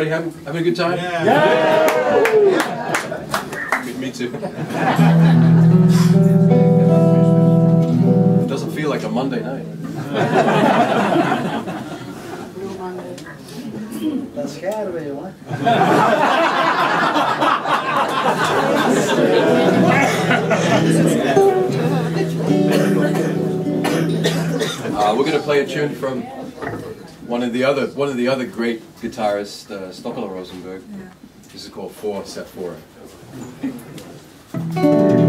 Everybody having, having a good time? Yeah. Me, me too. It doesn't feel like a Monday night. Tá scared of you, huh? Uh, we're going to play a tune from one of the other one of the other great guitarists, uh, Stochelo Rosenberg. This is called For Sephora.